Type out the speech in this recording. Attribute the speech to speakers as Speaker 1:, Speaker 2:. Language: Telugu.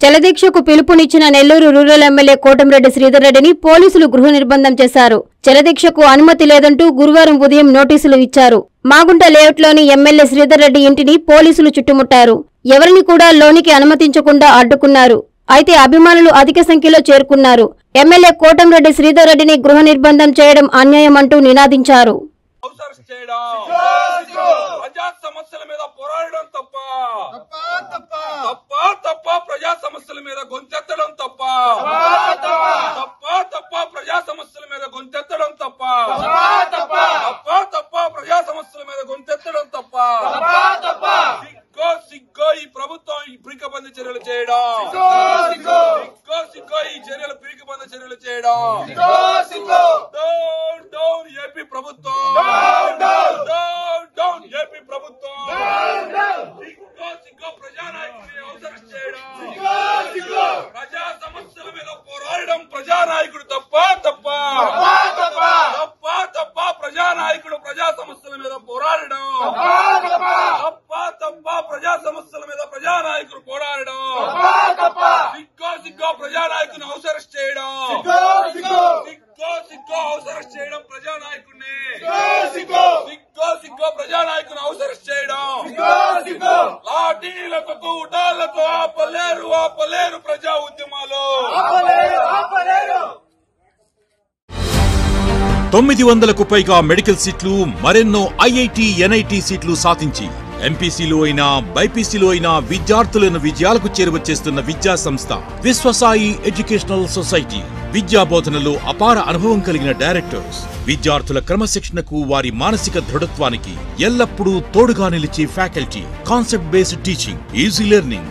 Speaker 1: జలదీక్షకు పిలుపునిచ్చిన నెల్లూరు రూరల్ ఎమ్మెల్యే కోటంరెడ్డి శ్రీధర్ రెడ్డిని పోలీసులు గృహ నిర్బంధం చేశారు. జలదీక్షకు అనుమతి లేదంటూ గురువారం ఉదయం నోటీసులు ఇచ్చారు. మాగుంట లేఅవుట్లోని ఎమ్మెల్యే శ్రీధర్ రెడ్డి ఇంటిని పోలీసులు చుట్టుముట్టారు. ఎవరిని కూడా లోనికి అనుమతించకుండా అడ్డుకున్నారు. అయితే అభిమానులు అధిక సంఖ్యలో చేరుకున్నారు. ఎమ్మెల్యే కోటంరెడ్డి శ్రీధర్ రెడ్డిని గృహ నిర్బంధం చేయడం అన్యాయమంటూ నినాదించారు
Speaker 2: అవసరం చేయడం ప్రజా సమస్యల మీద పోరాడడం తప్ప తప్ప తప్ప ప్రజా సమస్యల మీద గొంతెత్తడం తప్ప తప్ప తప్ప ప్రజా సమస్యల మీద గొంతెత్తడం తప్ప తప్ప తప్ప ప్రజా సమస్యల మీద గొంతెత్తడం తప్ప సిగ్గో సిగ్గో ఈ ప్రభుత్వం ఈ పీకబంది చర్యలు చేయడం. ఈ చర్యలు పీకబంది చర్యలు చేయడం. డౌన్ డౌన్ ఏపీ ప్రభుత్వం. Down down. ఏపీ ప్రభుత్వం. ప్రజానాయకుడిని అవసరం చేయడం. ప్రజా సమస్యల మీద పోరాడడం ప్రజానాయకుడు తప్ప తప్ప. తప్ప తప్ప. ప్రజానాయకుడు ప్రజా సమస్యల మీద పోరాడడం. తప్ప తప్ప ప్రజా సమస్యల మీద ప్రజానాయకుడు పోరాడడం. సిగ్గో సిగ్గో ప్రజానాయకుని అవసరం చేయడం. సిగ్గో సిగ్గో. అవసరం చేయడం ప్రజానాయకుడిని సిగ్గో సిగ్గో. ప్రజానాయకుని అవసరం చేయడం. లాఠీలకు తూటాలతో ఆపలేరు ఆపలేరు ప్రజా ఉద్యమాలు.
Speaker 3: తొమ్మిది వందలకు పైగా మెడికల్ సీట్లు మరెన్నో ఐఐటి ఎన్ఐటి సీట్లు సాధించి ఎంపీసీలో అయినా బైపీసీలో అయినా విద్యార్థులను విజయాలకు చేరువచేస్తున్న విద్యా సంస్థ విశ్వసాయి ఎడ్యుకేషనల్ సొసైటీ. విద్యా బోధనలో అపార అనుభవం కలిగిన డైరెక్టర్స్. విద్యార్థుల క్రమశిక్షణకు వారి మానసిక దృఢత్వానికి ఎల్లప్పుడూ తోడుగా నిలిచే faculty. Concept based teaching easy learning